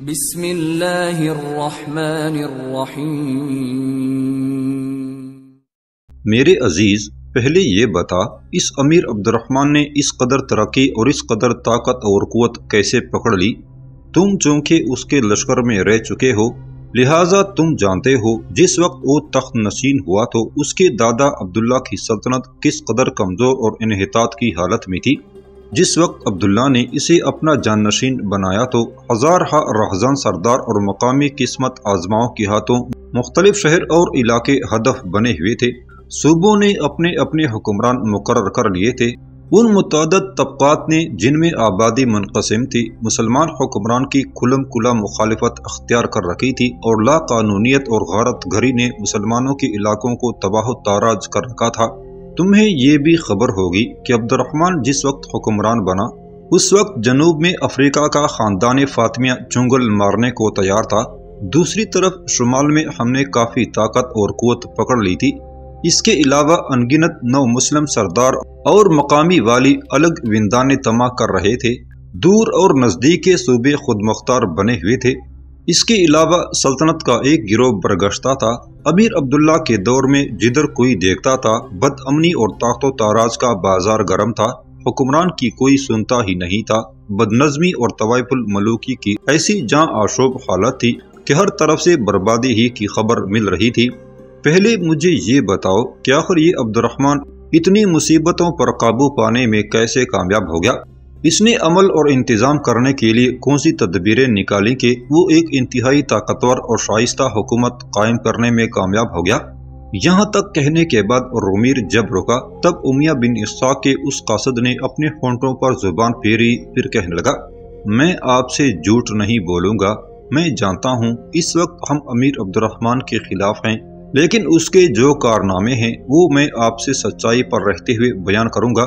بسم اللہ الرحمن الرحیم۔ میرے عزیز، پہلے یہ بتا، اس امیر عبد الرحمن نے اس قدر ترقی اور اس قدر طاقت اور قوت کیسے پکڑ لی؟ تم چونکہ اس کے لشکر میں رہ چکے ہو، لہٰذا تم جانتے ہو، جس وقت وہ تخت نشین ہوا تو اس کے دادا عبداللہ کی سلطنت کس قدر کمزور اور انحطاط کی حالت میں تھی؟ جس وقت عبداللہ نے اسے اپنا جان نشین بنایا تو ہزار ہا رہزان سردار اور مقامی قسمت آزماؤں کے ہاتھوں مختلف شہر اور علاقے ہدف بنے ہوئے تھے۔ صوبوں نے اپنے اپنے حکمران مقرر کر لیے تھے۔ ان متعدد طبقات نے جن میں آبادی منقسم تھی، مسلمان حکمران کی کھلم کلا مخالفت اختیار کر رکھی تھی اور لا قانونیت اور غارت گھری نے مسلمانوں کے علاقوں کو تباہ و تاراج کر رکھا تھا۔ تمہیں یہ بھی خبر ہوگی کہ عبد الرحمن جس وقت حکمران بنا، اس وقت جنوب میں افریقہ کا خاندان فاطمیہ چنگل مارنے کو تیار تھا۔ دوسری طرف شمال میں ہم نے کافی طاقت اور قوت پکڑ لی تھی۔ اس کے علاوہ انگنت نو مسلم سردار اور مقامی والی الگ وندان تما کر رہے تھے۔ دور اور نزدیک کے صوبے خود مختار بنے ہوئے تھے۔ اس کے علاوہ سلطنت کا ایک گروہ برگشتہ تھا۔ امیر عبداللہ کے دور میں جدھر کوئی دیکھتا تھا، بد امنی اور طاقت و تاراج کا بازار گرم تھا، حکمران کی کوئی سنتا ہی نہیں تھا۔ بد نظمی اور طوائف الملوکی کی ایسی جاں آشوب حالت تھی کہ ہر طرف سے بربادی ہی کی خبر مل رہی تھی۔ پہلے مجھے یہ بتاؤ کہ آخر یہ عبد الرحمن اتنی مصیبتوں پر قابو پانے میں کیسے کامیاب ہو گیا؟ اس نے عمل اور انتظام کرنے کے لیے کون سی تدبیریں نکالی کہ وہ ایک انتہائی طاقتور اور شائستہ حکومت قائم کرنے میں کامیاب ہو گیا؟ یہاں تک کہنے کے بعد رومیر جب رکا، تب امیہ بن اسحاق کے اس قاصد نے اپنے ہونٹوں پر زبان پھیری، پھر کہنے لگا، میں آپ سے جھوٹ نہیں بولوں گا، میں جانتا ہوں اس وقت ہم امیر عبد الرحمن کے خلاف ہیں، لیکن اس کے جو کارنامے ہیں وہ میں آپ سے سچائی پر رہتے ہوئے بیان کروں گا۔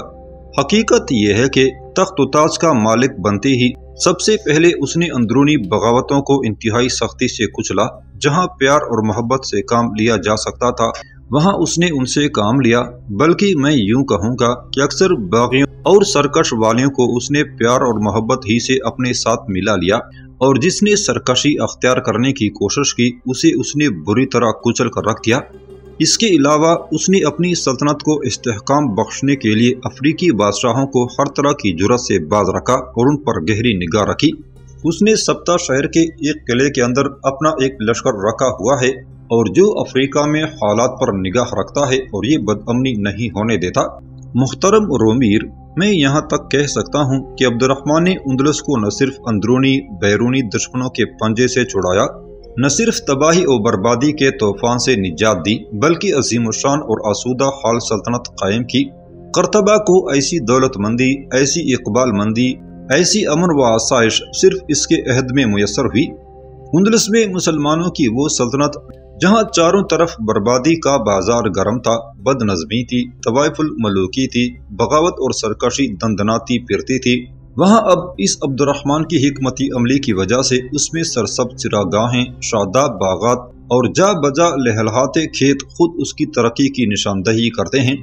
حقیقت یہ ہے کہ تخت و تاج کا مالک بنتے ہی سب سے پہلے اس نے اندرونی بغاوتوں کو انتہائی سختی سے کچلا، جہاں پیار اور محبت سے کام لیا جا سکتا تھا، وہاں اس نے ان سے کام لیا۔ بلکہ میں یوں کہوں گا کہ اکثر باغیوں اور سرکش والیوں کو اس نے پیار اور محبت ہی سے اپنے ساتھ ملا لیا، اور جس نے سرکشی اختیار کرنے کی کوشش کی، اسے اس نے بری طرح کچل کر رکھ دیا۔ اس کے علاوہ اس نے اپنی سلطنت کو استحکام بخشنے کے لیے افریقی بادشاہوں کو ہر طرح کی جرت سے باز رکھا اور ان پر گہری نگاہ رکھی۔ اس نے سپتا شہر کے ایک قلعے کے اندر اپنا ایک لشکر رکھا ہوا ہے اور جو افریقہ میں حالات پر نگاہ رکھتا ہے اور یہ بد امنی نہیں ہونے دیتا۔ محترم رومیر، میں یہاں تک کہہ سکتا ہوں کہ عبد الرحمان نے اندلس کو نہ صرف اندرونی، بیرونی دشمنوں کے پنجے سے چھڑایا نہ صرف تباہی و بربادی کے طوفان سے نجات دی، بلکہ عظیم الشان اور آسودہ حال سلطنت قائم کی۔ کرتبہ کو ایسی دولت مندی، ایسی اقبال مندی، ایسی امن و آسائش صرف اس کے عہد میں میسر ہوئی۔ اندلس میں مسلمانوں کی وہ سلطنت جہاں چاروں طرف بربادی کا بازار گرم تھا بد نظمی تھی، طوائف الملوکی تھی، بغاوت اور سرکشی دندناتی پھرتی تھی۔ وہاں اب اس عبد الرحمن کی حکمتی عملی کی وجہ سے اس میں سرسب چراگاہیں شاداب باغات اور جا بجا لہلہات کھیت خود اس کی ترقی کی نشاندہی کرتے ہیں۔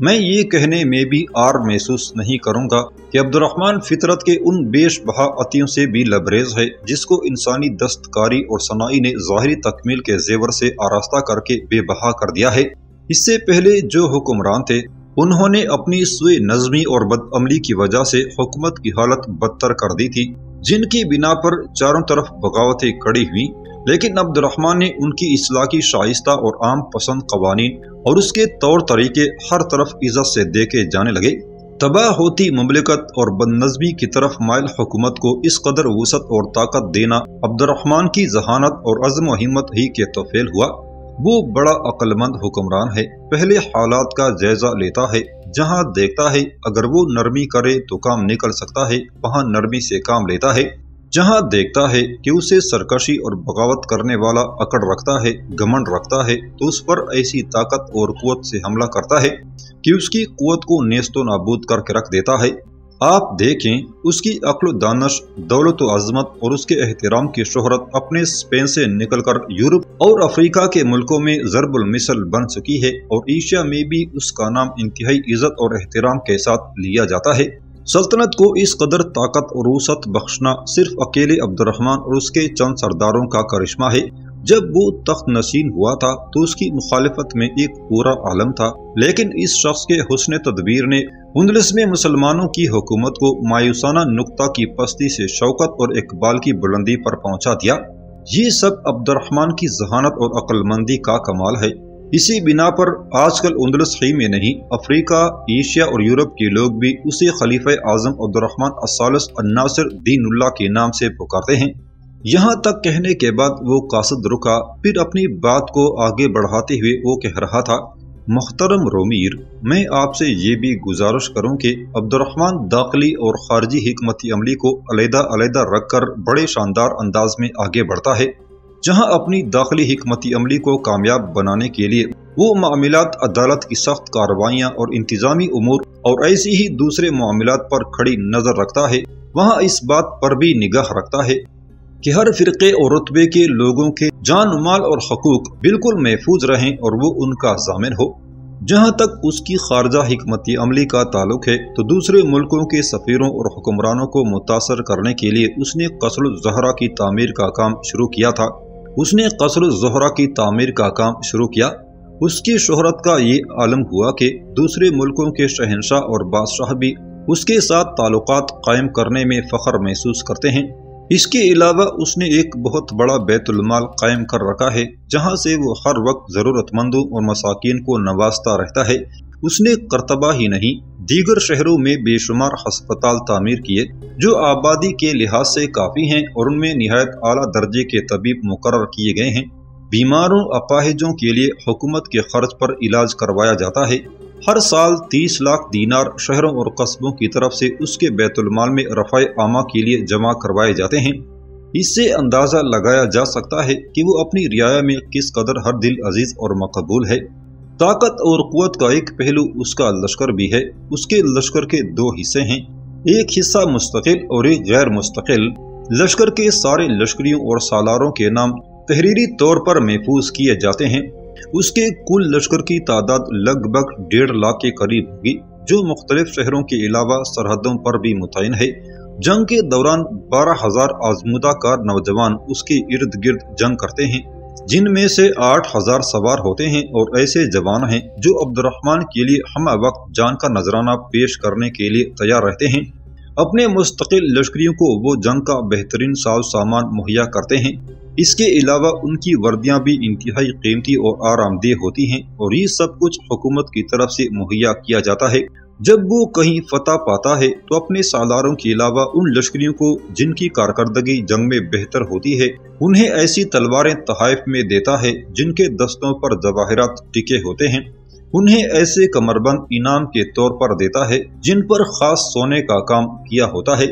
میں یہ کہنے میں بھی آر محسوس نہیں کروں گا کہ عبد الرحمن فطرت کے ان بیش بہا عطیوں سے بھی لبریز ہے جس کو انسانی دستکاری اور صنائی نے ظاہری تکمیل کے زیور سے آراستہ کر کے بے بہا کر دیا ہے۔ اس سے پہلے جو حکمران تھے انہوں نے اپنی سوئے نظمی اور بد عملی کی وجہ سے حکومت کی حالت بدتر کر دی تھی، جن کی بنا پر چاروں طرف بغاوتیں کڑی ہوئی لیکن عبد الرحمان نے ان کی اصلاح کی شائستہ اور عام پسند قوانین اور اس کے طور طریقے ہر طرف عزت سے دیکھے جانے لگے۔ تباہ ہوتی مملکت اور بد نظمی کی طرف مائل حکومت کو اس قدر وسعت اور طاقت دینا عبد الرحمان کی ذہانت اور عزم و ہمت ہی کے توفیل ہوا۔ وہ بڑا عقل مند حکمران ہے، پہلے حالات کا جائزہ لیتا ہے، جہاں دیکھتا ہے، اگر وہ نرمی کرے تو کام نکل سکتا ہے، وہاں نرمی سے کام لیتا ہے۔ جہاں دیکھتا ہے کہ اسے سرکشی اور بغاوت کرنے والا اکڑ رکھتا ہے گمنڈ رکھتا ہے، تو اس پر ایسی طاقت اور قوت سے حملہ کرتا ہے کہ اس کی قوت کو نیست و نابود کر کے رکھ دیتا ہے۔ آپ دیکھیں اس کی عقل و دانش، دولت و عظمت اور اس کے احترام کی شہرت اپنے اسپین سے نکل کر یورپ اور افریقہ کے ملکوں میں ضرب المثل بن چکی ہے اور ایشیا میں بھی اس کا نام انتہائی عزت اور احترام کے ساتھ لیا جاتا ہے۔ سلطنت کو اس قدر طاقت اور وسعت بخشنا صرف اکیلے عبد الرحمن اور اس کے چند سرداروں کا کرشمہ ہے۔ جب وہ تخت نشین ہوا تھا تو اس کی مخالفت میں ایک پورا عالم تھا، لیکن اس شخص کے حسن تدبیر نے اندلس میں مسلمانوں کی حکومت کو مایوسانہ نقطہ کی پستی سے شوکت اور اقبال کی بلندی پر پہنچا دیا۔ یہ سب عبد الرحمن کی ذہانت اور عقل مندی کا کمال ہے۔ اسی بنا پر آج کل اندلس ہی میں نہیں، افریقہ، ایشیا اور یورپ کے لوگ بھی اسے خلیفہ اعظم عبد الرحمن الثالث الناصر دین اللہ کے نام سے پکارتے ہیں۔ یہاں تک کہنے کے بعد وہ قاصد رکا، پھر اپنی بات کو آگے بڑھاتے ہوئے وہ کہہ رہا تھا محترم رومیر، میں آپ سے یہ بھی گزارش کروں کہ عبد الرحمن داخلی اور خارجی حکمتی عملی کو علیحدہ علیحدہ رکھ کر بڑے شاندار انداز میں آگے بڑھتا ہے، جہاں اپنی داخلی حکمتی عملی کو کامیاب بنانے کے لیے وہ معاملات، عدالت کی سخت کاروائیاں اور انتظامی امور اور ایسی ہی دوسرے معاملات پر کھڑی نظر رکھتا ہے، وہاں اس بات پر بھی نگاہ رکھتا ہے۔ کہ ہر فرقے اور رتبے کے لوگوں کے جان مال اور حقوق بالکل محفوظ رہیں اور وہ ان کا ضامن ہو۔ جہاں تک اس کی خارجہ حکمتی عملی کا تعلق ہے، تو دوسرے ملکوں کے سفیروں اور حکمرانوں کو متاثر کرنے کے لیے اس نے قصر الزہرا کی تعمیر کا کام شروع کیا تھا۔ اس نے قصر الزہرا کی تعمیر کا کام شروع کیا۔ اس کی شہرت کا یہ عالم ہوا کہ دوسرے ملکوں کے شہنشاہ اور بادشاہ بھی اس کے ساتھ تعلقات قائم کرنے میں فخر محسوس کرتے ہیں۔ اس کے علاوہ اس نے ایک بہت بڑا بیت المال قائم کر رکھا ہے، جہاں سے وہ ہر وقت ضرورت مندوں اور مساکین کو نوازتا رہتا ہے۔ اس نے کرتبہ ہی نہیں، دیگر شہروں میں بے شمار ہسپتال تعمیر کیے، جو آبادی کے لحاظ سے کافی ہیں اور ان میں نہایت اعلیٰ درجے کے طبیب مقرر کیے گئے ہیں۔ بیماروں، اپاہجوں کے لیے حکومت کے خرچ پر علاج کروایا جاتا ہے۔ ہر سال تیس لاکھ دینار شہروں اور قصبوں کی طرف سے اس کے بیت المال میں رفع عامہ کے لیے جمع کروائے جاتے ہیں۔ اس سے اندازہ لگایا جا سکتا ہے کہ وہ اپنی رعایا میں کس قدر ہر دل عزیز اور مقبول ہے۔ طاقت اور قوت کا ایک پہلو اس کا لشکر بھی ہے۔ اس کے لشکر کے دو حصے ہیں۔ ایک حصہ مستقل اور ایک غیر مستقل۔ لشکر کے سارے لشکریوں اور سالاروں کے نام تحریری طور پر محفوظ کیے جاتے ہیں۔ اس کے کل لشکر کی تعداد لگ بھگ ڈیڑھ لاکھ کے قریب ہوگی، جو مختلف شہروں کے علاوہ سرحدوں پر بھی متعین ہے۔ جنگ کے دوران بارہ ہزار آزمودہ کار نوجوان اس کے ارد گرد جنگ کرتے ہیں، جن میں سے آٹھ ہزار سوار ہوتے ہیں اور ایسے جوان ہیں جو عبد الرحمن کے لیے ہم وقت جان کا نذرانہ پیش کرنے کے لیے تیار رہتے ہیں۔ اپنے مستقل لشکریوں کو وہ جنگ کا بہترین ساز سامان مہیا کرتے ہیں۔ اس کے علاوہ ان کی وردیاں بھی انتہائی قیمتی اور آرام دہ ہوتی ہیں اور یہ سب کچھ حکومت کی طرف سے مہیا کیا جاتا ہے۔ جب وہ کہیں فتح پاتا ہے تو اپنے سالاروں کے علاوہ ان لشکریوں کو جن کی کارکردگی جنگ میں بہتر ہوتی ہے، انہیں ایسی تلواریں تحائف میں دیتا ہے جن کے دستوں پر جواہرات ٹکے ہوتے ہیں۔ انہیں ایسے کمر بند انعام کے طور پر دیتا ہے جن پر خاص سونے کا کام کیا ہوتا ہے۔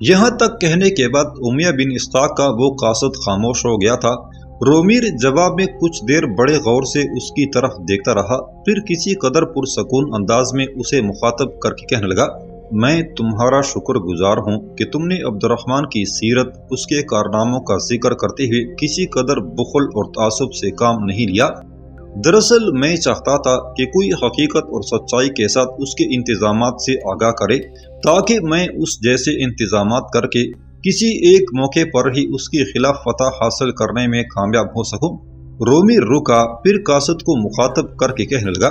یہاں تک کہنے کے بعد امیہ بن استاق کا وہ قاصد خاموش ہو گیا تھا۔ رومیر جواب میں کچھ دیر بڑے غور سے اس کی طرف دیکھتا رہا۔ پھر کسی قدر پرسکون انداز میں اسے مخاطب کر کے کہنے لگا، میں تمہارا شکر گزار ہوں کہ تم نے عبد الرحمن کی سیرت، اس کے کارناموں کا ذکر کرتے ہوئے کسی قدر بخل اور تعصب سے کام نہیں لیا۔ دراصل میں چاہتا تھا کہ کوئی حقیقت اور سچائی کے ساتھ اس کے انتظامات سے آگاہ کرے، تاکہ میں اس جیسے انتظامات کر کے کسی ایک موقع پر ہی اس کی خلاف فتح حاصل کرنے میں کامیاب ہو سکوں۔ رومی رکا پھر کاسد کو مخاطب کر کے کہنے لگا،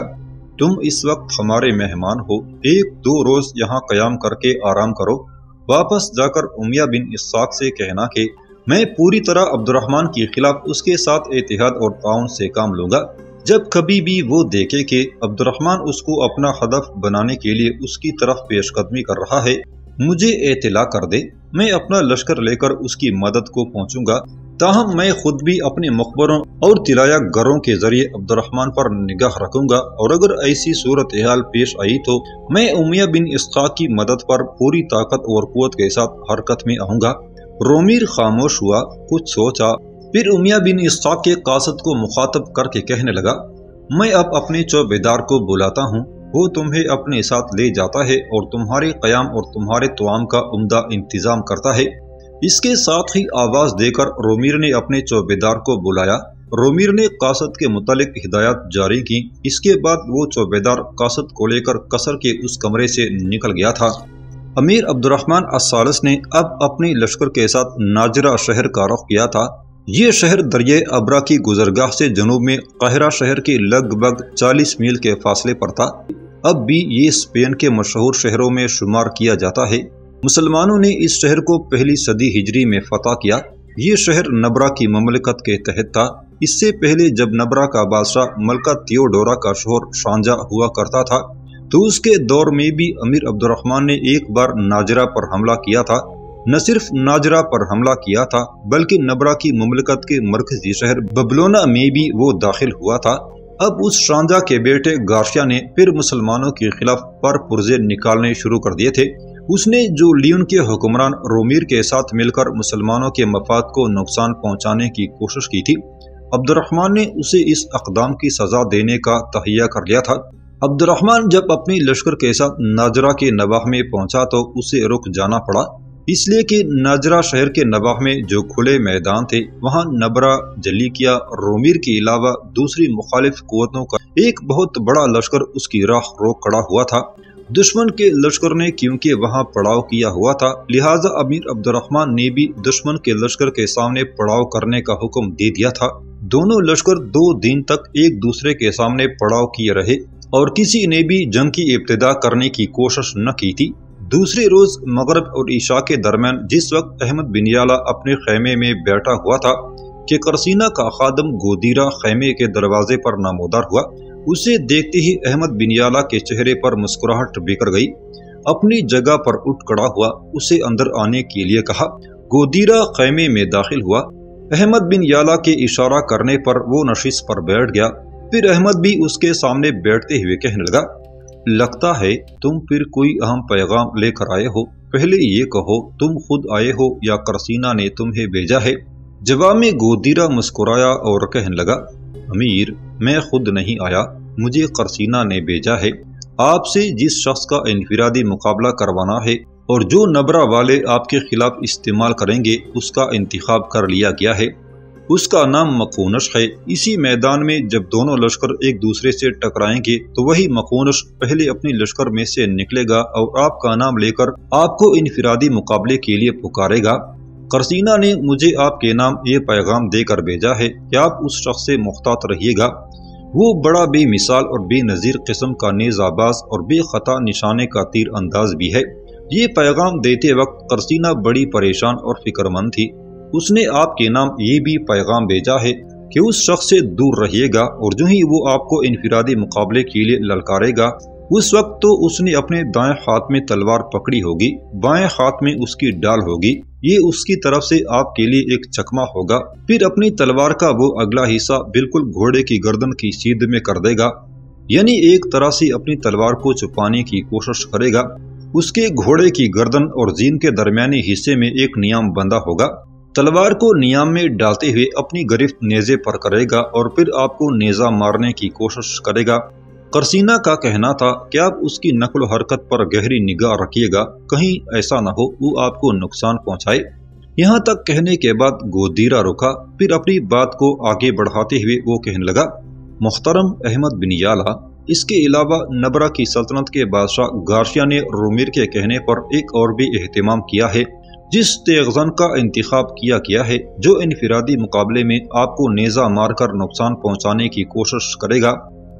تم اس وقت ہمارے مہمان ہو، ایک دو روز یہاں قیام کر کے آرام کرو۔ واپس جا کر امیہ بن اساق سے کہنا کہ میں پوری طرح عبد الرحمن کے خلاف اس کے ساتھ اتحاد اور تعاون سے کام لوں گا۔ جب کبھی بھی وہ دیکھے کہ عبد الرحمن اس کو اپنا ہدف بنانے کے لیے اس کی طرف پیش قدمی کر رہا ہے، مجھے اطلاع کر دے، میں اپنا لشکر لے کر اس کی مدد کو پہنچوں گا، تاہم میں خود بھی اپنے مقبروں اور تلایا گھروں کے ذریعے عبد الرحمن پر نگاہ رکھوں گا اور اگر ایسی صورتحال پیش آئی تو میں امیہ بن اسقاق کی مدد پر پوری طاقت اور قوت کے ساتھ حرکت میں آؤں گا۔ رومیر خاموش ہوا، کچھ سوچا پھر امیہ بن اسقاق کے قاصد کو مخاطب کر کے کہنے لگا، میں اب اپنے چوبیدار کو بلاتا ہوں، وہ تمہیں اپنے ساتھ لے جاتا ہے اور تمہارے قیام اور تمہارے توام کا عمدہ انتظام کرتا ہے۔ اس کے ساتھ ہی آواز دے کر رومیر نے اپنے چوبیدار کو بلایا۔ رومیر نے قاصد کے متعلق ہدایات جاری کی اس کے بعد وہ چوبیدار قاصد کو لے کر قصر کے اس کمرے سے نکل گیا تھا۔ امیر عبد الرحمن الثالث نے اب اپنی لشکر کے ساتھ ناجرہ شہر کا رخ کیا تھا۔ یہ شہر دریائے ابرا کی گزرگاہ سے جنوب میں قاہرہ شہر کے لگ بھگ چالیس میل کے فاصلے پر تھا۔ اب بھی یہ اسپین کے مشہور شہروں میں شمار کیا جاتا ہے۔ مسلمانوں نے اس شہر کو پہلی صدی ہجری میں فتح کیا۔ یہ شہر نبرا کی مملکت کے تحت تھا۔ اس سے پہلے جب نبرا کا بادشاہ ملکہ تیوڈورا کا شوہر شانجا ہوا کرتا تھا، تو اس کے دور میں بھی امیر عبد الرحمن نے ایک بار ناجرہ پر حملہ کیا تھا۔ نہ صرف ناجرہ پر حملہ کیا تھا، بلکہ نبرا کی مملکت کے مرکزی شہر ببلونا میں بھی وہ داخل ہوا تھا۔ اب اس شانجا کے بیٹے گارشیا نے پھر مسلمانوں کے خلاف پر پرزے نکالنے شروع کر دیے تھے۔ اس نے جو لیون کے حکمران رومیر کے ساتھ مل کر مسلمانوں کے مفاد کو نقصان پہنچانے کی کوشش کی تھی عبد الرحمن نے اسے اس اقدام کی سزا دینے کا تہیا کر لیا تھا۔ عبد الرحمن جب اپنی لشکر کے ساتھ ناجرہ کے نواح میں پہنچا تو اسے رک جانا پڑا۔ اس لیے کہ ناجرہ شہر کے نواح میں جو کھلے میدان تھے، وہاں نبرا جلیکیا رومیر کے علاوہ دوسری مخالف قوتوں کا ایک بہت بڑا لشکر اس کی راہ روک کھڑا ہوا تھا۔ دشمن کے لشکر نے کیونکہ وہاں پڑاؤ کیا ہوا تھا، لہٰذا امیر عبد الرحمن نے بھی دشمن کے لشکر کے سامنے پڑاؤ کرنے کا حکم دے دیا تھا۔ دونوں لشکر دو دن تک ایک دوسرے کے سامنے پڑاؤ کیے رہے اور کسی نے بھی جنگ کی ابتدا کرنے کی کوشش نہ کی تھی۔ دوسرے روز مغرب اور عشاء کے درمیان جس وقت احمد بنیالہ اپنے خیمے میں بیٹھا ہوا تھا کہ کرسینہ کا خادم گودیرا خیمے کے دروازے پر نامودار ہوا، اسے دیکھتے ہی احمد بنیالہ کے چہرے پر مسکراہٹ بکر گئی۔ اپنی جگہ پر اٹھ کڑا ہوا، اسے اندر آنے کے لیے کہا۔ گودیرا خیمے میں داخل ہوا۔ احمد بن یالہ کے اشارہ کرنے پر وہ نشست پر بیٹھ گیا۔ پھر احمد بھی اس کے سامنے بیٹھتے ہوئے کہنے لگا لگتا ہے تم پھر کوئی اہم پیغام لے کر آئے ہو۔ پہلے یہ کہو، تم خود آئے ہو یا کرسینہ نے تمہیں بھیجا ہے؟ جواب میں گودیرا مسکرایا اور کہنے لگا، امیر، میں خود نہیں آیا، مجھے کرسینہ نے بھیجا ہے۔ آپ سے جس شخص کا انفرادی مقابلہ کروانا ہے اور جو نبرا والے آپ کے خلاف استعمال کریں گے، اس کا انتخاب کر لیا گیا ہے۔ اس کا نام مقونش ہے۔ اسی میدان میں جب دونوں لشکر ایک دوسرے سے ٹکرائیں گے، تو وہی مقونش پہلے اپنی لشکر میں سے نکلے گا اور آپ کا نام لے کر آپ کو انفرادی مقابلے کے لیے پکارے گا۔ کرسینہ نے مجھے آپ کے نام یہ پیغام دے کر بھیجا ہے کہ آپ اس شخص سے محتاط رہیے گا؟ وہ بڑا بے مثال اور بے نظیر قسم کا نیز آباز اور بے خطا نشانے کا تیر انداز بھی ہے۔ یہ پیغام دیتے وقت کرسینہ بڑی پریشان اور فکر مند تھی۔ اس نے آپ کے نام یہ بھی پیغام بھیجا ہے کہ اس شخص سے دور رہیے گا اور جو ہی وہ آپ کو انفرادی مقابلے کے لیے للکارے گا، اس وقت تو اس نے اپنے دائیں ہاتھ میں تلوار پکڑی ہوگی، بائیں ہاتھ میں اس کی ڈال ہوگی۔ یہ اس کی طرف سے آپ کے لیے ایک چکما ہوگا۔ پھر اپنی تلوار کا وہ اگلا حصہ بالکل گھوڑے کی گردن کی سیدھ میں کر دے گا۔ یعنی ایک طرح سے اپنی تلوار کو چھپانے کی کوشش کرے گا۔ اس کے گھوڑے کی گردن اور زین کے درمیانی حصے میں ایک نیام بندہ ہوگا۔ تلوار کو نیام میں ڈالتے ہوئے اپنی گرفت نیزے پر کرے گا اور پھر آپ کو نیزہ مارنے کی کوشش کرے گا۔ کرسینہ کا کہنا تھا کہ آپ اس کی نقل و حرکت پر گہری نگاہ رکھیے گا؟ کہیں ایسا نہ ہو، وہ آپ کو نقصان پہنچائے۔ یہاں تک کہنے کے بعد گودیرا رکا، پھر اپنی بات کو آگے بڑھاتے ہوئے وہ کہنے لگا، محترم احمد بن یالہ اس کے علاوہ نبرا کی سلطنت کے بادشاہ گارشیا نے رومیر کے کہنے پر ایک اور بھی اہتمام کیا ہے۔ جس تیغزن کا انتخاب کیا گیا ہے، جو انفرادی مقابلے میں آپ کو نیزہ مار کر نقصان پہنچانے کی کوشش کرے گا۔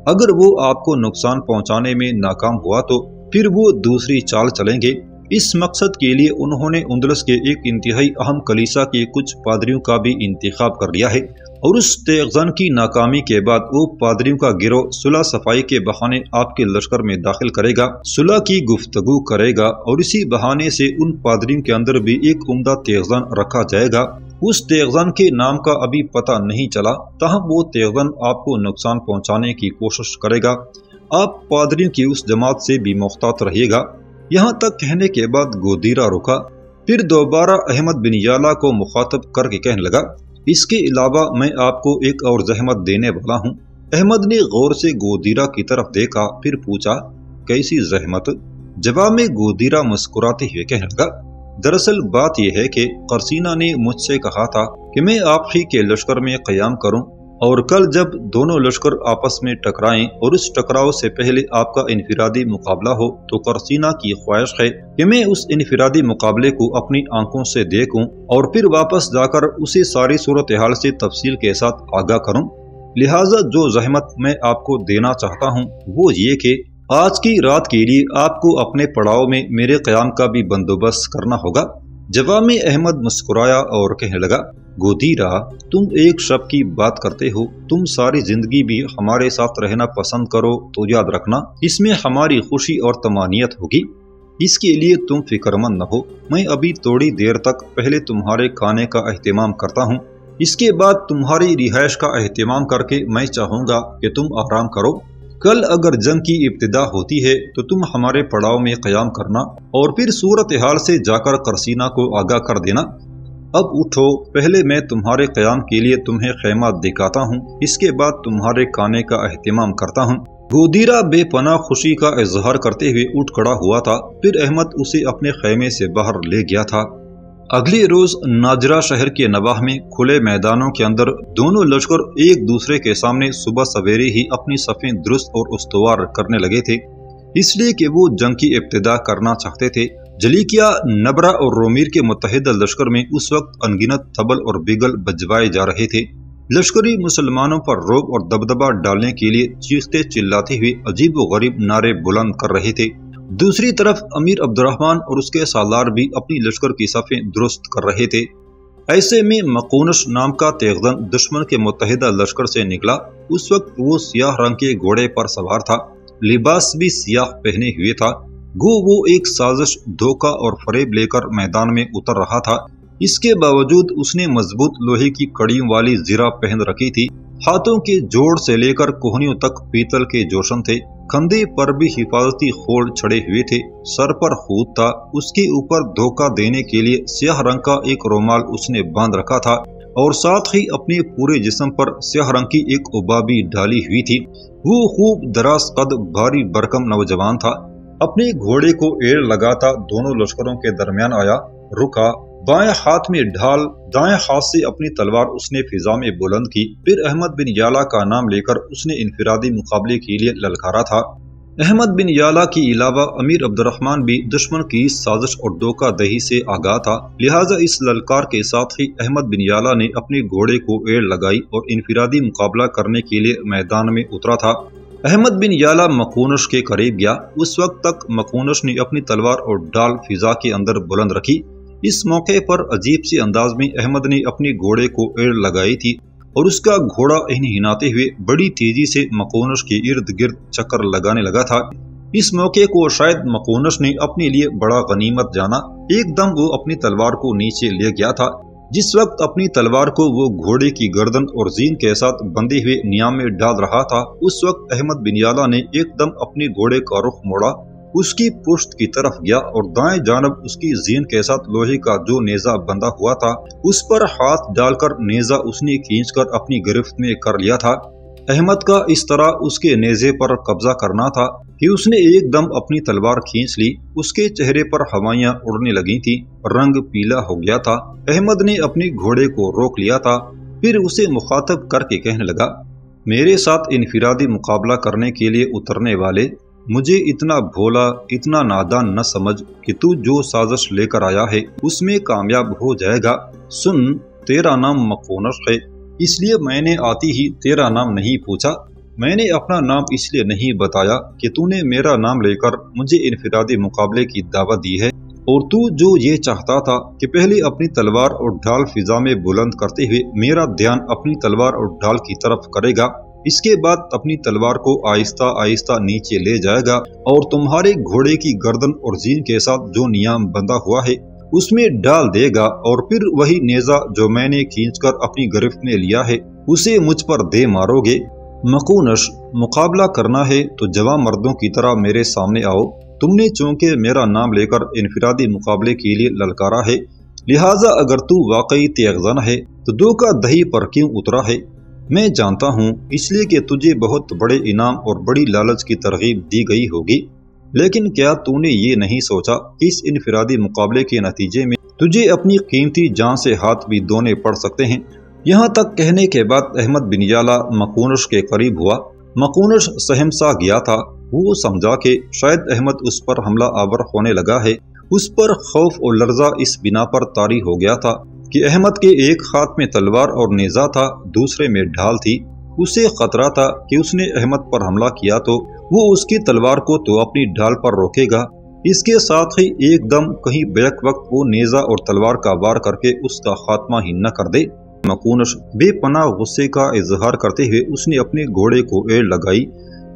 اگر وہ آپ کو نقصان پہنچانے میں ناکام ہوا تو پھر وہ دوسری چال چلیں گے۔ اس مقصد کے لیے انہوں نے اندلس کے ایک انتہائی اہم کلیسا کے کچھ پادریوں کا بھی انتخاب کر لیا ہے۔ اور اس تیغزن کی ناکامی کے بعد وہ پادریوں کا گروہ صلح صفائی کے بہانے آپ کے لشکر میں داخل کرے گا، صلح کی گفتگو کرے گا اور اسی بہانے سے ان پادریوں کے اندر بھی ایک عمدہ تیغزن رکھا جائے گا۔ اس تیغزن کے نام کا ابھی پتہ نہیں چلا، تاہم وہ تیغزن آپ کو نقصان پہنچانے کی کوشش کرے گا۔ آپ پادریوں کی اس جماعت سے بھی محتاط رہیے گا۔ یہاں تک کہنے کے بعد گودیرا رکا۔ پھر دوبارہ احمد بن یالہ کو مخاطب کر کے کہنے لگا اس کے علاوہ میں آپ کو ایک اور زحمت دینے والا ہوں۔ احمد نے غور سے گودیرا کی طرف دیکھا، پھر پوچھا، کیسی زحمت؟ جواب میں گودیرا مسکراتے ہوئے کہنے لگا، دراصل بات یہ ہے کہ قرسینہ نے مجھ سے کہا تھا کہ میں آپ ہی کے لشکر میں قیام کروں۔ اور کل جب دونوں لشکر آپس میں ٹکرائیں اور اس ٹکراؤ سے پہلے آپ کا انفرادی مقابلہ ہو تو کرسینا کی خواہش ہے کہ میں اس انفرادی مقابلے کو اپنی آنکھوں سے دیکھوں اور پھر واپس جا کر اسے ساری صورتحال سے تفصیل کے ساتھ آگاہ کروں۔ لہٰذا جو زحمت میں آپ کو دینا چاہتا ہوں وہ یہ کہ آج کی رات کے لیے آپ کو اپنے پڑاؤ میں میرے قیام کا بھی بندوبست کرنا ہوگا۔ جواب میں احمد مسکرایا اور کہنے لگا گودیرا تم ایک شب کی بات کرتے ہو، تم ساری زندگی بھی ہمارے ساتھ رہنا پسند کرو تو یاد رکھنا، اس میں ہماری خوشی اور تمانیت ہوگی۔ اس کے لیے تم فکر مند نہ ہو، میں ابھی تھوڑی دیر تک پہلے تمہارے کھانے کا اہتمام کرتا ہوں۔ اس کے بعد تمہاری رہائش کا اہتمام کر کے میں چاہوں گا کہ تم آرام کرو۔ کل اگر جنگ کی ابتدا ہوتی ہے تو تم ہمارے پڑاؤ میں قیام کرنا اور پھر صورتحال سے جا کر کرسینا کو آگاہ کر دینا۔ اب اٹھو، پہلے میں تمہارے قیام کے لیے تمہیں خیمات دکھاتا ہوں۔ اس کے بعد تمہارے کانے کا اہتمام کرتا ہوں۔ گودیرا بے پناہ خوشی کا اظہار کرتے ہوئے اٹھ کڑا ہوا تھا۔ پھر احمد اسے اپنے خیمے سے باہر لے گیا تھا۔ اگلے روز ناجرا شہر کے نواح میں کھلے میدانوں کے اندر دونوں لشکر ایک دوسرے کے سامنے صبح سویرے ہی اپنی صفیں درست اور استوار کرنے لگے تھے۔ اس لیے کہ وہ جنگ کی ابتدا کرنا چاہتے تھے۔ جلیکیا نبرا اور رومیر کے متحدہ لشکر میں اس وقت انگنت، تبل اور بگل بجوائے جا رہے تھے۔ لشکری مسلمانوں پر روب اور دبدبا ڈالنے کے لیے چیختے چلاتے ہوئے عجیب و غریب نعرے بلند کر رہے تھے۔ دوسری طرف امیر عبد الرحمن اور اس کے سالار بھی اپنی لشکر کی صفیں درست کر رہے تھے۔ ایسے میں مقونش نام کا تیغدن دشمن کے متحدہ لشکر سے نکلا۔ اس وقت وہ سیاہ رنگ کے گھوڑے پر سوار تھا۔ لباس بھی سیاہ پہنے ہوئے تھا۔ گو وہ ایک سازش دھوکا اور فریب لے کر میدان میں اتر رہا تھا۔ اس کے باوجود اس نے مضبوط لوہے کی کڑیوں والی زیرہ پہن رکھی تھی۔ ہاتھوں کے جوڑ سے لے کر کوہنیوں تک پیتل کے جوشن تھے۔ کندھے پر بھی حفاظتی خول چھڑے ہوئے تھے۔ سر پر خود تھا۔ اس کے اوپر دھوکا دینے کے لیے سیاہ رنگ کا ایک رومال اس نے باندھ رکھا تھا۔ اور ساتھ ہی اپنے پورے جسم پر سیاہ رنگ کی ایک ابا ڈالی ہوئی تھی۔ وہ خوب دراز قد، بھاری برکم نوجوان تھا۔ اپنے گھوڑے کو ایڑ لگاتا دونوں لشکروں کے درمیان آیا، رکا۔ بائیں ہاتھ میں ڈھال، دائیں ہاتھ سے اپنی تلوار اس نے فضا میں بلند کی۔ پھر احمد بن یالا کا نام لے کر اس نے انفرادی مقابلے کے لیے للکارا تھا۔ احمد بن یالا کے علاوہ امیر عبد الرحمن بھی دشمن کی سازش اور دھوکہ دہی سے آگاہ تھا۔ لہٰذا اس للکار کے ساتھ ہی احمد بن یالا نے اپنے گھوڑے کو ایڑ لگائی اور انفرادی مقابلہ کرنے کے لیے میدان میں اترا تھا۔ احمد بن یالا مکونش کے قریب گیا۔ اس وقت تک مکونش نے اپنی تلوار اور ڈال فضا کے اندر بلند رکھی۔ اس موقع پر عجیب سے انداز میں احمد نے اپنی گھوڑے کو ایڑ لگائی تھی اور اس کا گھوڑا ہناتے ہوئے بڑی تیزی سے مکونش کے ارد گرد چکر لگانے لگا تھا۔ اس موقع کو شاید مکونش نے اپنے لیے بڑا غنیمت جانا، ایک دم وہ اپنی تلوار کو نیچے لے گیا تھا۔ جس وقت اپنی تلوار کو وہ گھوڑے کی گردن اور زین کے ساتھ بندے ہوئے نیام میں ڈال رہا تھا، اس وقت احمد بن یالا نے ایک دم اپنی گھوڑے کا رخ موڑا۔ اس کی پشت کی طرف گیا اور دائیں جانب اس کی زین کے ساتھ لوہے کا جو نیزا بندہ ہوا تھا، اس پر ہاتھ ڈال کر نیزا اس نے کھینچ کر اپنی گرفت میں کر لیا تھا۔ احمد کا اس طرح اس کے نیزے پر قبضہ کرنا تھا کہ اس نے ایک دم اپنی تلوار کھینچ لی، اس کے چہرے پر ہوائیاں اڑنے لگی تھی رنگ پیلا ہو گیا تھا۔ احمد نے اپنی گھوڑے کو روک لیا تھا، پھر اسے مخاطب کر کے کہنے لگا، میرے ساتھ انفرادی مقابلہ کرنے کے لیے اترنے والے مجھے اتنا بھولا، اتنا نادان نہ سمجھ کہ تو جو سازش لے کر آیا ہے، اس میں کامیاب ہو جائے گا۔ سن، تیرا نام مقونش ہے، اس لیے میں نے آتی ہی تیرا نام نہیں پوچھا۔ میں نے اپنا نام اس لیے نہیں بتایا کہ تو نے میرا نام لے کر مجھے انفرادی مقابلے کی دعوت دی ہے۔ اور تو جو یہ چاہتا تھا کہ پہلے اپنی تلوار اور ڈھال فضا میں بلند کرتے ہوئے میرا دھیان اپنی تلوار اور ڈھال کی طرف کرے گا اس کے بعد اپنی تلوار کو آہستہ آہستہ نیچے لے جائے گا اور تمہارے گھوڑے کی گردن اور زین کے ساتھ جو نیام بندہ ہوا ہے، اس میں ڈال دے گا اور پھر وہی نیزا جو میں نے کھینچ کر اپنی گرفت میں لیا ہے، اسے مجھ پر دے مارو گے۔ مکونش مقابلہ کرنا ہے تو جوان مردوں کی طرح میرے سامنے آؤ۔ تم نے چونکہ میرا نام لے کر انفرادی مقابلے کے لیے للکارا ہے، لہٰذا اگر تو واقعی تیغزن ہے تو دو کا دہی پر کیوں اترا ہے؟ میں جانتا ہوں، اس لیے کہ تجھے بہت بڑے انعام اور بڑی لالچ کی ترغیب دی گئی ہوگی۔ لیکن کیا تو نے یہ نہیں سوچا اس انفرادی مقابلے کے نتیجے میں تجھے اپنی قیمتی جان سے ہاتھ بھی دونے پڑ سکتے ہیں؟ یہاں تک کہنے کے بعد احمد بن یالا مکونش کے قریب ہوا۔ مکونش سہم سا گیا تھا۔ وہ سمجھا کہ شاید احمد اس پر حملہ آور ہونے لگا ہے۔ اس پر خوف اور لرزہ اس بنا پر تاری ہو گیا تھا۔ کہ احمد کے ایک ہاتھ میں تلوار اور نیزا تھا، دوسرے میں ڈھال تھی۔ اسے خطرہ تھا کہ اس نے احمد پر حملہ کیا تو وہ اس کی تلوار کو تو اپنی ڈھال پر روکے گا۔ اس کے ساتھ ہی ایک دم کہیں بیک وقت وہ نیزا اور تلوار کا وار کر کے اس کا خاتمہ ہی نہ کر دے۔ مکونش بے پناہ غصے کا اظہار کرتے ہوئے اس نے اپنے گھوڑے کو ایڑ لگائی۔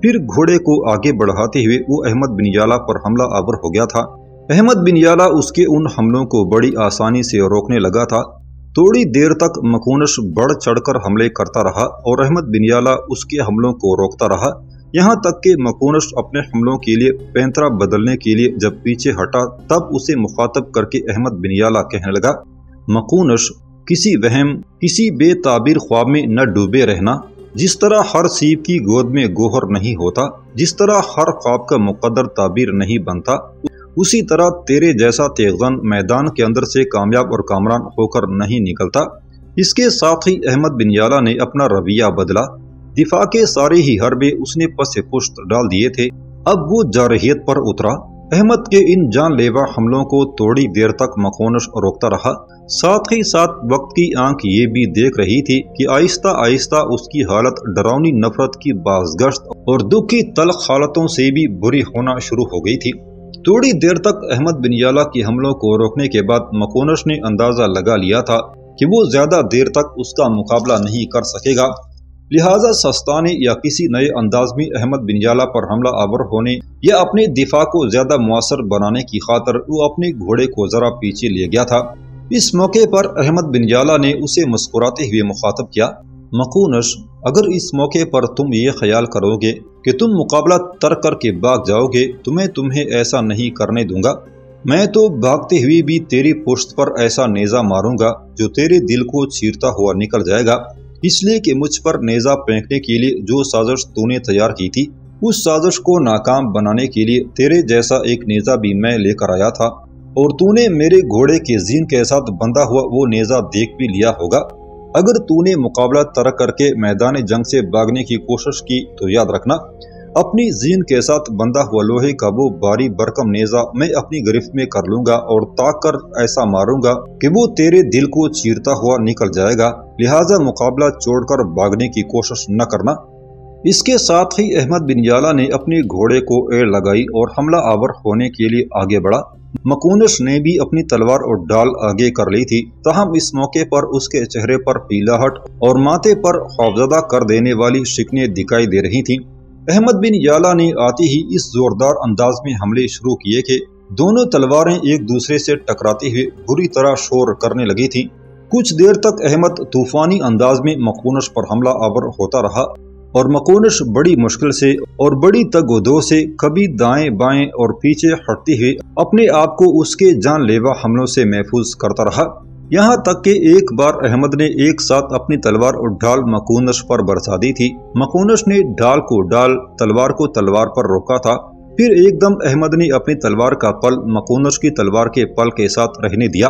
پھر گھوڑے کو آگے بڑھاتے ہوئے وہ احمد بنیالہ پر حملہ آور ہو گیا تھا۔ احمد بن یالا اس کے ان حملوں کو بڑی آسانی سے روکنے لگا تھا۔ تھوڑی دیر تک مکونش بڑھ چڑھ کر حملے کرتا رہا اور احمد بن یالا اس کے حملوں کو روکتا رہا۔ یہاں تک کہ مکونش اپنے حملوں کے لیے پینترا بدلنے کے لیے جب پیچھے ہٹا تب اسے مخاطب کر کے احمد بن یالا کہنے لگا، مکونش، کسی وہم، کسی بے تعبیر خواب میں نہ ڈوبے رہنا۔ جس طرح ہر سیب کی گود میں گوہر نہیں ہوتا، جس طرح ہر خواب کا مقدر تعبیر نہیں بنتا اسی طرح تیرے جیسا تیغزن میدان کے اندر سے کامیاب اور کامران ہو کر نہیں نکلتا، اس کے ساتھ ہی احمد بن یالا نے اپنا رویہ بدلا۔ دفاع کے سارے ہی حربے اس نے پس پشت ڈال دیے تھے۔ اب وہ جارحیت پر اترا۔ احمد کے ان جان لیوا حملوں کو توڑی دیر تک مکونش روکتا رہا۔ ساتھ ہی ساتھ وقت کی آنکھ یہ بھی دیکھ رہی تھی کہ آہستہ آہستہ اس کی حالت ڈراؤنی نفرت کی بازگشت اور دکھ کی تلخ حالتوں سے بھی بری ہونا شروع ہو گئی تھی۔ تھوڑی دیر تک احمد بن یالا کی حملوں کو روکنے کے بعد مکونش نے اندازہ لگا لیا تھا کہ وہ زیادہ دیر تک اس کا مقابلہ نہیں کر سکے گا۔ لہٰذا سستانے یا کسی نئے انداز میں احمد بن یالا پر حملہ آور ہونے یا اپنے دفاع کو زیادہ مؤثر بنانے کی خاطر وہ اپنے گھوڑے کو ذرا پیچھے لے گیا تھا۔ اس موقع پر احمد بن یالا نے اسے مسکراتے ہوئے مخاطب کیا۔ مقونش اگر اس موقع پر تم یہ خیال کرو گے کہ تم مقابلہ تر کر کے بھاگ جاؤ گے تو میں تمہیں ایسا نہیں کرنے دوں گا۔ میں تو بھاگتے ہوئے بھی تیری پشت پر ایسا نیزہ ماروں گا جو تیرے دل کو چیرتا ہوا نکل جائے گا۔ اس لیے کہ مجھ پر نیزہ پھینکنے کے لیے جو سازش تو نے تیار کی تھی، اس سازش کو ناکام بنانے کے لیے تیرے جیسا ایک نیزہ بھی میں لے کر آیا تھا۔ اور تو نے میرے گھوڑے کے زین کے ساتھ بندہ ہوا وہ نیزہ دیکھ بھی لیا ہوگا۔ اگر تو نے مقابلہ ترک کر کے میدان جنگ سے بھاگنے کی کوشش کی تو یاد رکھنا، اپنی زین کے ساتھ بندہ ہوا لوہے کا وہ باری برکم نیزہ میں اپنی گرفت میں کر لوں گا اور تاک کر ایسا ماروں گا کہ وہ تیرے دل کو چیرتا ہوا نکل جائے گا۔ لہٰذا مقابلہ چھوڑ کر بھاگنے کی کوشش نہ کرنا۔ اس کے ساتھ ہی احمد بن یالا نے اپنے گھوڑے کو ایڑ لگائی اور حملہ آور ہونے کے لیے آگے بڑھا۔ مکونش نے بھی اپنی تلوار اور ڈال آگے کر لی تھی تاہم اس موقع پر اس کے چہرے پر پیلاہٹ اور ماتھے پر خوفزدہ کر دینے والی شکنیں دکھائی دے رہی تھیں۔ احمد بن یالا نے آتی ہی اس زوردار انداز میں حملے شروع کیے کہ دونوں تلواریں ایک دوسرے سے ٹکراتے ہوئے بری طرح شور کرنے لگی تھی کچھ دیر تک احمد طوفانی انداز میں مکونش پر حملہ آور ہوتا رہا۔ اور مکونش بڑی مشکل سے اور بڑی تگ و دو سے کبھی دائیں بائیں اور پیچھے ہٹتے ہوئے اپنے آپ کو اس کے جان لیوا حملوں سے محفوظ کرتا رہا۔ یہاں تک کہ ایک بار احمد نے ایک ساتھ اپنی تلوار اور ڈھال مکونش پر برسا دی تھی۔ مکونش نے ڈھال کو ڈال تلوار کو تلوار پر روکا تھا۔ پھر ایک دم احمد نے اپنی تلوار کا پل مکونش کی تلوار کے پل کے ساتھ رہنے دیا۔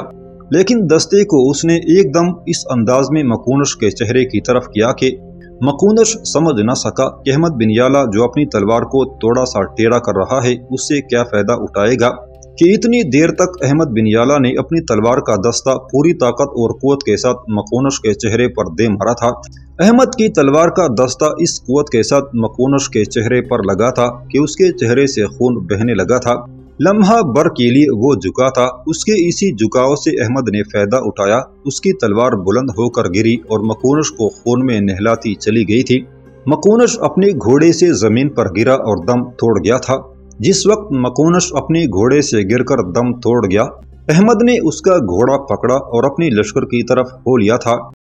لیکن دستے کو اس نے ایک دم اس انداز میں مکونش کے چہرے کی طرف کیا کہ مکونش سمجھ نہ سکا کہ احمد بن یالا جو اپنی تلوار کو توڑا سا ٹیڑا کر رہا ہے، اس سے کیا فائدہ اٹھائے گا؟ کہ اتنی دیر تک احمد بن یالا نے اپنی تلوار کا دستہ پوری طاقت اور قوت کے ساتھ مکونش کے چہرے پر دے مارا تھا۔ احمد کی تلوار کا دستہ اس قوت کے ساتھ مکونش کے چہرے پر لگا تھا کہ اس کے چہرے سے خون بہنے لگا تھا۔ لمحہ بر کے لیے وہ جھکا تھا۔ اس کے اسی جھکاؤ سے احمد نے فائدہ اٹھایا۔ اس کی تلوار بلند ہو کر گری اور مکونش کو خون میں نہلاتی چلی گئی تھی۔ مکونش اپنے گھوڑے سے زمین پر گرا اور دم توڑ گیا تھا۔ جس وقت مکونش اپنے گھوڑے سے گر کر دم توڑ گیا، احمد نے اس کا گھوڑا پکڑا اور اپنی لشکر کی طرف ہو لیا تھا۔